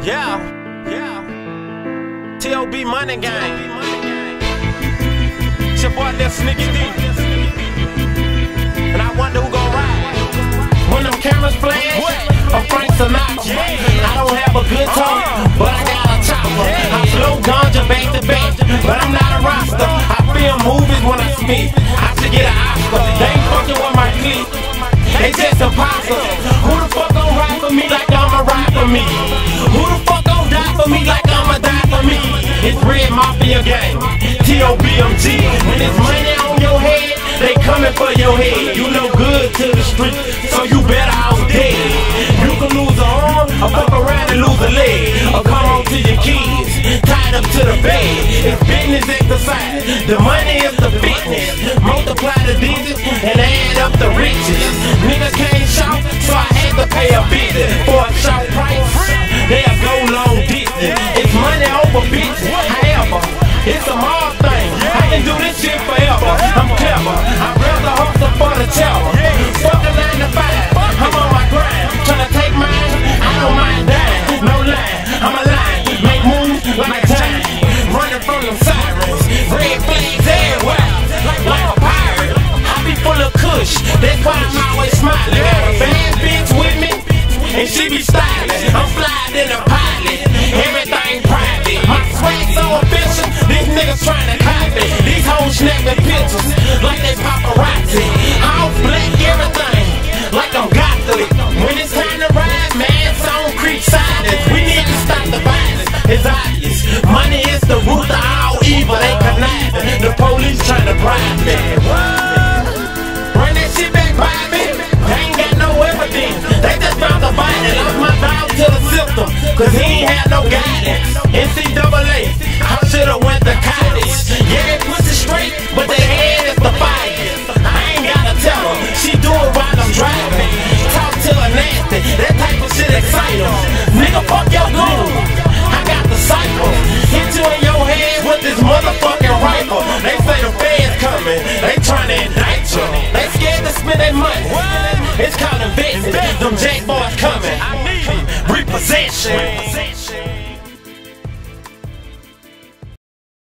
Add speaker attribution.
Speaker 1: Yeah, yeah. TOB Money Gang. It's your boy, Lil Sneaky D. And I wonder who gon' ride. When them cameras flash, I'm Frank Sinatra. I don't have a good talk, uh. but I got a chopper. I slow ganja back to back, but I'm not a roster. I film movies when I speak. I should get an Oscar. They ain't fucking with my clique. They just impossible. Who the fuck gon' ride for me like I'ma ride for me? Red Mafia Gang, T-O-B-M-G. When it's money on your head, they coming for your head. You no good to the street, so you better out dead. You can lose an arm, or fuck around and lose a leg. Or come on to your kids, tied up to the bed. It's business exercise. The money is the fitness. Multiply the digits and add up the riches. Niggas can't shout, so I had to pay a visit for a shout price. They'll go long distance. It's money over bitches. It's a hard Cause he ain't had no guidance. NCAA. I should've went to college. Yeah, they pussy straight, but their head is the fire. I ain't gotta tell her. She do it while I'm driving. Talk to her nasty. That type of shit excite her. Nigga, fuck your goon. I got the cycle. Hit you in your head with this motherfucking rifle. They say the feds coming. They trying to indict you. They scared to spend their money. It's called investing. Them jack boys coming. Repossession.